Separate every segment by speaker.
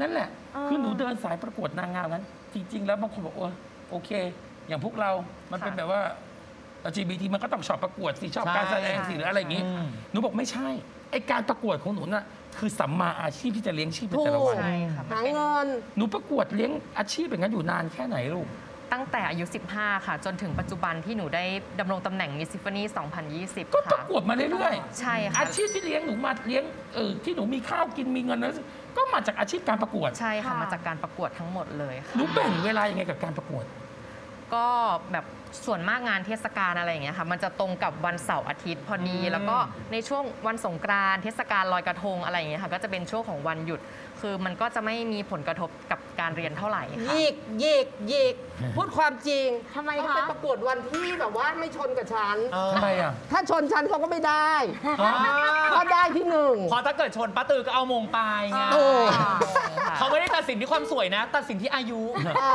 Speaker 1: นั่นแหละ
Speaker 2: เออ
Speaker 1: คือหนูเดินสายประกวดนางงามนั้น จริง ๆ แล้วบางคนบอกโอ้โอเค อย่างพวกเรา มันเป็น
Speaker 3: ค่ะ
Speaker 1: แบบว่า LGBT มันก็ต้องชอบประกวดสิชอบ
Speaker 4: ใช่
Speaker 1: การแสดงสิหรืออะไรอย่างงี้
Speaker 4: อืม
Speaker 1: หนูบอกไม่ใช่ ไอการประกวดของหนูน่ะคือสัมมาอาชีพที่จะเลี้ยงชีพในแต่ละวัน
Speaker 3: ถูก
Speaker 2: ใช่ค่ะ
Speaker 3: หาเงิน
Speaker 1: หนูประกวดเลี้ยงอาชีพอย่างนั้นอยู่นานแค่ไหนลูก
Speaker 2: ตั้งแต่อายุ 15 ค่ะ จนถึงปัจจุบันที่หนูได้ดำรงตำแหน่ง Miss Tiffany 2020
Speaker 1: ก็ประ
Speaker 2: ค่ะ
Speaker 1: กวดมาเรื่อย
Speaker 2: ใช่
Speaker 1: ๆ
Speaker 2: ค่ะ
Speaker 1: อาชีพที่เลี้ยงหนูมาเลี้ยงเออที่หนูมีข้าวกินมีเงินแล้วก็มาจากอาชีพการประกวด
Speaker 2: ใช่ค่ะ
Speaker 5: ค่ะ
Speaker 2: มาจากการประกวดทั้งหมดเลย
Speaker 1: หนู
Speaker 2: ค่ะ
Speaker 1: แบ่งเวลายังไงกับการประกวด
Speaker 2: ก็แบบ ส่วนมากงานเทศกาลอะไรอย่างเงี้ยค่ะมันจะตรงกับวันเสาร์อาทิตย์พอดี แล้วก็ในช่วงวันสงกรานต์เทศกาลลอยกระทงอะไรอย่างเงี้ยค่ะก็จะเป็นช่วงของวันหยุด คือมันก็จะไม่มีผลกระทบกับการเรียนเท่าไหร่ค่ะ
Speaker 3: หยิกหยิกหยิกพูดความจริง
Speaker 5: ทำไม
Speaker 3: ต้อง
Speaker 5: คะ
Speaker 3: ไปประกวดวันที่แบบว่าไม่ชนกับฉัน
Speaker 4: เออ
Speaker 1: ทำไมอะ
Speaker 3: ถ้าชนฉันเขาก็ไม่ได้
Speaker 4: อ๋อ
Speaker 3: เขาได้ที่หนึ่ง
Speaker 4: พอถ้าเกิดชนป้าตือก็เอามงไปไง
Speaker 3: โอ้
Speaker 4: เขาไม่ได้ตัดสินที่ความสวยนะ ตัดสินที่อายุ
Speaker 3: อ่า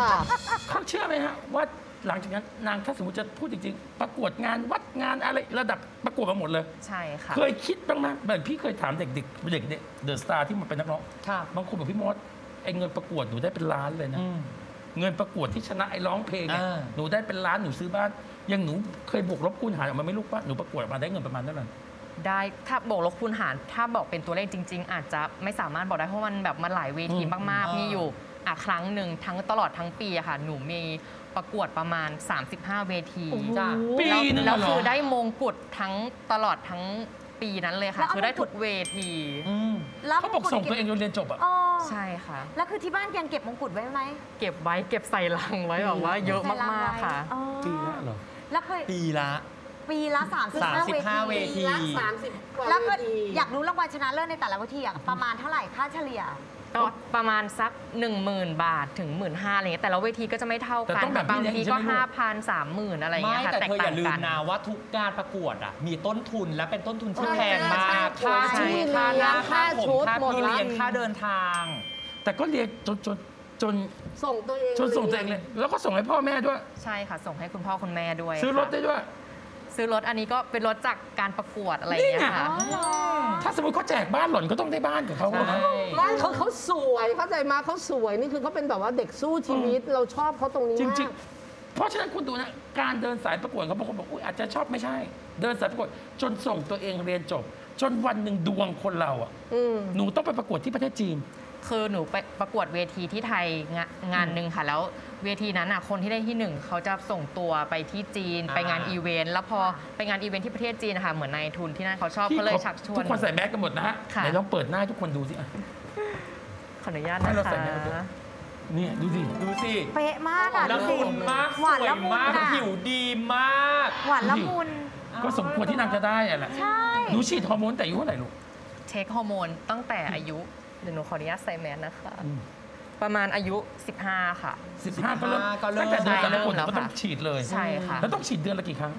Speaker 1: เขาเชื่อไหมฮะว่า หลังจากนั้นนางถ้าสมมติจะพูดจริงๆ ประกวดงานวัดงานอะไรระดับประกวดมาหมดเลย
Speaker 2: ใช่ค่ะ
Speaker 1: เคยคิดบ้างไหมแบบพี่เคยถามเด็กๆเด็กเดอะสตาร์ที่มันเป็นนักร้อง
Speaker 4: ค่ะ
Speaker 1: บางคนบอกพี่มดไอ้เงินประกวดหนูได้เป็นล้านเลยนะ
Speaker 4: อืม
Speaker 1: เงินประกวดที่ชนะไอ้ร้องเพลงเนี่ย
Speaker 4: อ่า
Speaker 1: หนูได้เป็นล้านหนูซื้อบ้านอยังหนูเคยบวกลบคูณหารออกมาไม่รู้ว่าหนูประกวดมาได้เงินประมาณเท่าไหร่
Speaker 2: ได้ถ้าบอกลบคูณหาร ถ้าบอกเป็นตัวเลขจริง ๆ อาจจะไม่สามารถบอกได้เพราะมันแบบมันหลายเวที
Speaker 1: อืม
Speaker 2: มาก
Speaker 4: อ่า
Speaker 2: ๆมีอยู่ อะครั้งหนึ่งทั้งตลอดทั้งปีอะค่ะ หนูมีประกวดประมาณ 35 เวที
Speaker 4: จ้ะ
Speaker 1: ปี
Speaker 2: แล้ว
Speaker 1: หนึง
Speaker 2: แล้ว
Speaker 1: เหร
Speaker 2: คือ
Speaker 1: อ
Speaker 2: ได้มงกุฎทั้งตลอดทั้งปีนั้นเลย
Speaker 5: แล้
Speaker 2: ค่ะ
Speaker 5: วเอา
Speaker 2: คือได้
Speaker 5: มงกุฎ
Speaker 2: ทุกเวที
Speaker 4: อืม
Speaker 5: แล้ว
Speaker 1: เขาบอกส่งตัวเองจนเรียนจบอะ
Speaker 5: อ๋อ
Speaker 2: ใช่ค่ะ
Speaker 5: แล้วคือที่บ้านยังเก็บมงกุฎไว้ไหม
Speaker 2: เก็บไว้เก็บใส่ลังไว้แบบว่าเยอะ
Speaker 5: ใส่ลัง
Speaker 2: มาก
Speaker 5: ไว้
Speaker 2: ๆค่ะ
Speaker 5: อ๋อ
Speaker 1: ปีละเหรอ
Speaker 5: แล้วเคย
Speaker 4: ปีละ
Speaker 5: ปีละ35
Speaker 4: 35
Speaker 5: เว
Speaker 4: เว
Speaker 5: ที
Speaker 4: ที
Speaker 3: ละสามสิบกว่า
Speaker 5: แล้วก็
Speaker 3: เวที
Speaker 5: อยากรู้รางวัลชนะเลิศในแต่ละเวทีอะประมาณเท่าไหร่ค่าเฉลี่ย
Speaker 2: ก็ประมาณสัก 10,000 บาทถึง 1 5ื่นอะไรเงี้ยแต่ละเวทีก็จะไม่เท่า
Speaker 1: แต่
Speaker 2: กัน
Speaker 1: ต้องแบบ
Speaker 2: บาง
Speaker 1: พี่
Speaker 2: ที
Speaker 1: เลี้ยงใช่
Speaker 2: ก็
Speaker 1: ไหมลูก
Speaker 2: 5,000 30,000 อะไร
Speaker 4: ไม่
Speaker 2: เงี้ยค่ะ
Speaker 4: แต่
Speaker 2: แตก
Speaker 4: เธออ
Speaker 2: ต่า
Speaker 4: ย่างลื
Speaker 2: กั
Speaker 4: ม
Speaker 2: น
Speaker 4: นะว่าทุกการประกวดอะมีต้นทุนและเป็นต้นทุนที่
Speaker 3: ใช่
Speaker 4: แพงมาก
Speaker 3: ใช่
Speaker 4: ค่า
Speaker 3: ใช่
Speaker 4: ชุด
Speaker 3: ใช่
Speaker 4: ค่าหน้า
Speaker 3: ค่า
Speaker 4: ค่าผ
Speaker 3: ชุ
Speaker 4: ม
Speaker 3: ด
Speaker 4: ค่า
Speaker 3: หมด
Speaker 4: พี่
Speaker 3: ละ
Speaker 4: เลี้ยงค่าเดินทาง
Speaker 1: แต่ก็เรียนจนจนจน
Speaker 3: ส่งตัวเอง
Speaker 1: จนส่งตัวเองเลย แล้วก็ส่งให้พ่อแม่ด้วย
Speaker 2: ใช่ค่ะ ส่งให้คุณพ่อคุณแม่ด้วย
Speaker 1: ซื้อรถ
Speaker 2: ค่ะ
Speaker 1: ได้ด้วย
Speaker 2: ซื้อรถอันนี้ก็เป็นรถจากการประกวดอะไรอย่างเงี้ยค่ะ
Speaker 1: ถ้าสมมติเขาแจกบ้านหล่อนก็ต้องได้บ้านกับเขาอะนะ
Speaker 3: บ้านเขาเขาสวยเข้าใจมาเขาสวยนี่คือเขาเป็นแบบว่าเด็กสู้ชีวิตเราชอบเขาตรงนี้
Speaker 1: จ
Speaker 3: มาก
Speaker 1: ริงๆเพราะฉะนั้นคุณดูนะ การเดินสายประกวดเขาบางคนบอกอุ๊ยอาจจะชอบไม่ใช่ เดินสายประกวดจนส่งตัวเองเรียนจบ จนวันหนึ่งดวงคนเราอะ
Speaker 3: อืม
Speaker 1: หนูต้องไปประกวดที่ประเทศจีน
Speaker 2: คือหนูไปประกวดเวทีที่ไทยงะงานหนึ่งค่ะแล้วเวทีนั้นอะคนที่ได้ที่หนึ่งเขาจะส่งตัวไปที่จีน
Speaker 4: อ่า
Speaker 2: ไปงานอีเวนต์แล้วพอไปงานอีเวนต์ที่ประเทศจีนนะคะเหมือนนายทุนที่นั่นเขาชอบ
Speaker 1: ที่
Speaker 2: เขาเลย
Speaker 1: เขา
Speaker 2: ชักชว
Speaker 1: ทุ
Speaker 2: น
Speaker 1: กคนใส่แมสกันหมดนะฮะ
Speaker 2: ค่ะ
Speaker 1: ไหนลองเปิดหน้าให้ทุกคนดูสิอะ
Speaker 2: ขออนุญาต
Speaker 1: ให้
Speaker 2: นะ
Speaker 1: เราใส่
Speaker 2: คะ
Speaker 1: แมสมาด้วยเนี่ยดูสิ
Speaker 4: ดูสิ
Speaker 5: เป๊ะมากอะ
Speaker 4: ละ
Speaker 5: ดู
Speaker 4: มุ
Speaker 5: สิ
Speaker 4: นมาก
Speaker 5: หวาน
Speaker 4: สวย
Speaker 5: ละมุน
Speaker 4: มาก
Speaker 5: อะ
Speaker 4: ผิวดีมาก
Speaker 5: หวานละมุน
Speaker 1: ก็สมควรที่นางจะได้อะแหละ
Speaker 5: ใช่
Speaker 1: หนูฉีดฮอร์โมนแต่อายุเท่าไหร่ลูก
Speaker 2: เช็คฮอร์โมนตั้งแต่อายุ เดี๋ยวหนูขออนุญาตใส่แมสนะคะ
Speaker 1: อืม
Speaker 2: ประมาณอายุ 15 ค่ะ
Speaker 1: 15 ก็เริ่ม
Speaker 4: ก็เริ่ม
Speaker 1: ตั้งแต่เดินสายประกวด
Speaker 2: เริ่มแล้ว
Speaker 1: ก็ต้อง
Speaker 2: ค่ะ
Speaker 1: ฉีดเลย
Speaker 2: ใช่ค่ะ
Speaker 1: แล้วต้องฉีดเดือนละกี่ครั้ง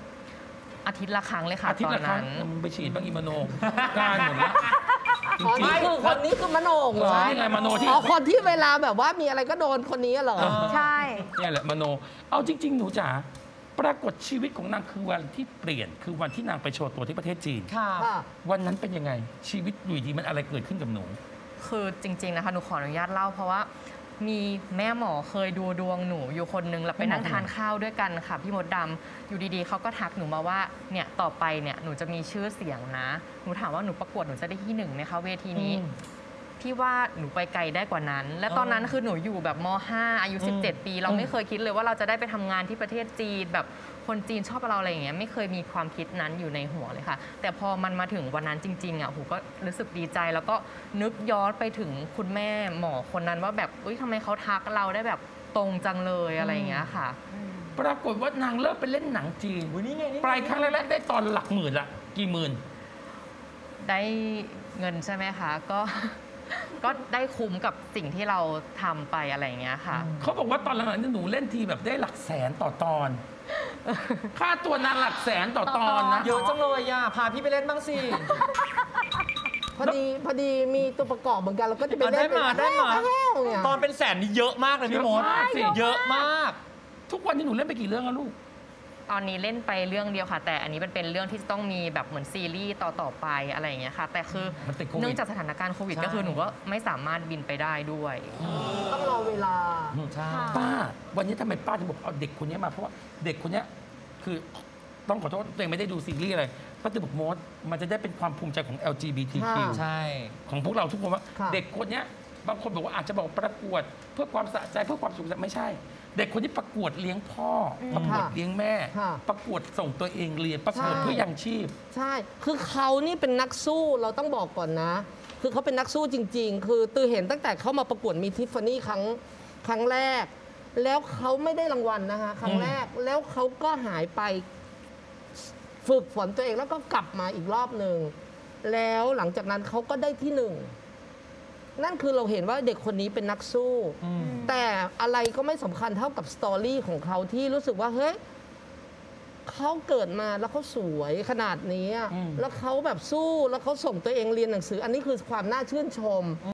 Speaker 2: อาทิตย์ละครั้งเลยค่ะ
Speaker 1: อาทิต
Speaker 2: ต
Speaker 1: ย์
Speaker 2: อน
Speaker 1: ละครั้
Speaker 2: นั้
Speaker 1: ง
Speaker 2: น
Speaker 1: มึงไปฉีดบ้างอีมโนการหมดแล้วจ
Speaker 3: อ๋อ
Speaker 1: ริง
Speaker 3: นี่คือคนนี้คือมโนงเหรอ
Speaker 1: ใช่ไงมโนที่
Speaker 3: อ๋อคนที่เวลาแบบว่ามีอะไรก็โดนคนนี้เหรอ
Speaker 1: เออ
Speaker 5: ใช่
Speaker 1: เนี่ยแหละมโน เอาจริง ๆ หนูจ๋าปรากฏชีวิตของนางคือวันที่เปลี่ยนคือวันที่นางไปโชว์ตัวที่ประเทศจีน
Speaker 4: ค่ะ
Speaker 3: ค่ะ
Speaker 1: วันนั้นเป็นยังไง ชีวิตอยู่ดีมันอะไรเกิดขึ้นกับหนู
Speaker 2: คือจริง ๆ นะคะ หนูขออนุญาตเล่าเพราะว่า มีแม่หมอเคยดูดวงหนูอยู่คนนึงแล้วไปนั่งทานข้าวด้วยกันค่ะพี่มดดำอยู่ดีๆเขาก็ทักหนูมาว่าเนี่ยต่อไปเนี่ยหนูจะมีชื่อเสียงนะ หนูถามว่าหนูประกวดหนูจะได้ที่หนึ่งไหมคะเวทีนี้
Speaker 4: อืม
Speaker 2: พี่ว่าหนูไปไกลได้กว่านั้น และตอนนั้นคือหนูอยู่แบบม .5 อายุ
Speaker 4: อืม
Speaker 2: 17 ปี เราไม่เคยคิดเลยว่าเราจะได้ไปทำงานที่ประเทศจีนแบบคนจีนชอบเราอะไรอย่างเงี้ยไม่เคยมีความคิดนั้นอยู่ในหัวเลยค่ะ แต่พอมันมาถึงวันนั้นจริงๆอะหูก็รู้สึกดีใจ แล้วก็นึกย้อนไปถึงคุณแม่หมอคนนั้นว่าแบบอุ้ยทำไมเขาทักเราได้แบบตรงจังเลยอะไรอย่างเงี้ยค่ะ
Speaker 1: ปรากฏว่านางเริ่มไปเล่นหนังจีน
Speaker 4: อุ๊ยนี่ไงนี่ไง
Speaker 1: ปลายครั้งแรกๆได้ตอนหลักหมื่นละกี่หมื่น
Speaker 2: ได้เงินใช่ไหมคะก็ ก็ได้คุ้มกับสิ่งที่เราทำไปอะไรอย่างเงี้ยค่ะ
Speaker 1: เขาบอกว่าตอนหลังๆนี่หนูเล่นทีแบบได้หลักแสนต่อตอน ค่าตัวนางหลักแสนต่อตอนนะ
Speaker 4: เยอะจังเลยอะพาพี่ไปเล่นบ้างสิ
Speaker 3: พอดีพอดีมีตัวประกอบเหมือนกันเราก็จะไป
Speaker 4: เอา
Speaker 3: เล่
Speaker 4: ได้
Speaker 3: น
Speaker 4: มาได้มา
Speaker 3: แห้วๆเนี่ย
Speaker 4: ตอนเป็นแสนนี่เยอะมากเลยพี่มด
Speaker 1: เยอะมากสิ
Speaker 4: เยอะมาก
Speaker 1: ทุกวันนี้หนูเล่นไปกี่เรื่องแล้วลูก
Speaker 2: ตอนนี้เล่นไปเรื่องเดียวค่ะ แต่อันนี้มันเป็นเรื่องที่จะต้องมีแบบเหมือนซีรีส์ต่อๆไปอะไรอย่างเงี้ยค่ะ แต่คือ
Speaker 1: มันติดโควิด
Speaker 2: เนื่องจากสถานการณ์โควิด
Speaker 1: ใช่
Speaker 2: ก็คือหนูก็ไม่สามารถบินไปได้ด้วย
Speaker 3: ต้องรอเวลา
Speaker 4: ใช่
Speaker 1: ป้า วันนี้ทำไมป้าถึงบอกเอาเด็กคนนี้มา เพราะว่าเด็กคนนี้คือต้องขอโทษตัวเองไม่ได้ดูซีรีส์อะไรป้าตือบอกโมดมันจะได้เป็นความภูมิใจของ LGBTQ
Speaker 3: ค่ะ
Speaker 4: ใช่
Speaker 1: ของพวกเราทุกคนว่า
Speaker 3: ค่ะ
Speaker 1: เด็กคนเนี้ยบางคนบอกว่าอาจจะบอกประกวด เพื่อความสะใจเพื่อความสุขไม่ใช่ เด็กคนนี้ประกวดเลี้ยงพ่ออประกวดเลี้ยงแม่
Speaker 3: ค่ะ
Speaker 1: ประกวดส่งตัวเองเรียนประกวด
Speaker 3: ใช่
Speaker 1: เพื่อยังชีพ
Speaker 3: ใช่ คือเขานี่เป็นนักสู้เราต้องบอกก่อนนะ คือเขาเป็นนักสู้จริง ๆ คือตือเห็นตั้งแต่เขามาประกวดมีทิฟฟานี่ครั้งครั้งแรก แล้วเขาไม่ได้รางวัลนะคะ ครั้งแรก แล้วเขาก็หายไป ฝึกฝนตัวเองแล้วก็กลับมาอีกรอบหนึ่ง แล้วหลังจากนั้นเขาก็ได้ที่หนึ่ง นั่นคือเราเห็นว่าเด็กคนนี้เป็นนักสู้ แต่อะไรก็ไม่สำคัญเท่ากับสตอรี่ของเขาที่รู้สึกว่าเฮ้ยเขาเกิดมาแล้วเขาสวยขนาดนี้อะ
Speaker 1: อืม
Speaker 3: แล้วเขาแบบสู้แล้วเขาส่งตัวเองเรียนหนังสือ อันนี้คือความน่าชื่นชม
Speaker 4: อื